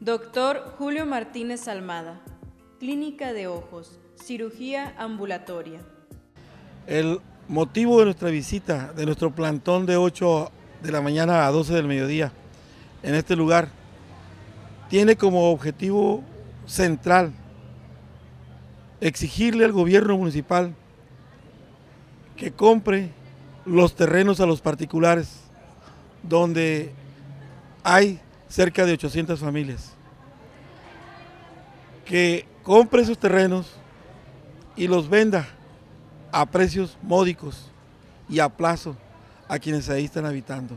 Doctor Julio Martínez Almada, Clínica de Ojos, Cirugía Ambulatoria. El motivo de nuestra visita, de nuestro plantón de 8 de la mañana a 12 del mediodía en este lugar, tiene como objetivo central exigirle al gobierno municipal que compre los terrenos a los particulares, donde hay cerca de 800 familias. Que compre esos terrenos y los venda a precios módicos y a plazo a quienes ahí están habitando.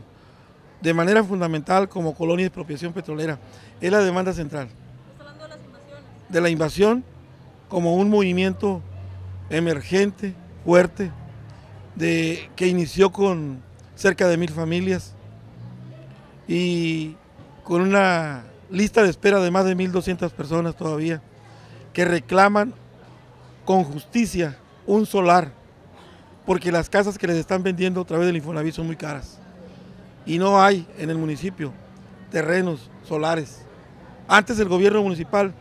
De manera fundamental como colonia de expropiación petrolera. Es la demanda central. hablando de las invasiones? De la invasión como un movimiento emergente, fuerte, de, que inició con cerca de mil familias y con una lista de espera de más de 1.200 personas todavía, que reclaman con justicia un solar, porque las casas que les están vendiendo a través del Infonavit son muy caras. Y no hay en el municipio terrenos solares. Antes el gobierno municipal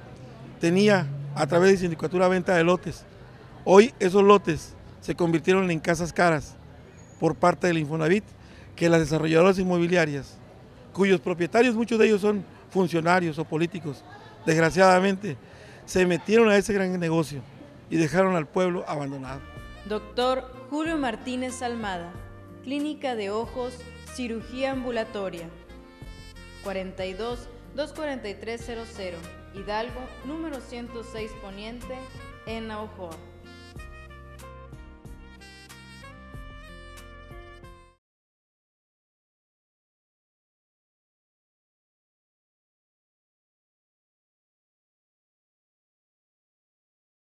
tenía a través de sindicatura venta de lotes. Hoy esos lotes se convirtieron en casas caras por parte del Infonavit, que las desarrolladoras inmobiliarias cuyos propietarios, muchos de ellos son funcionarios o políticos, desgraciadamente, se metieron a ese gran negocio y dejaron al pueblo abandonado. Doctor Julio Martínez Almada, Clínica de Ojos, Cirugía Ambulatoria, 42 24300, Hidalgo, número 106 Poniente, en Ojoa.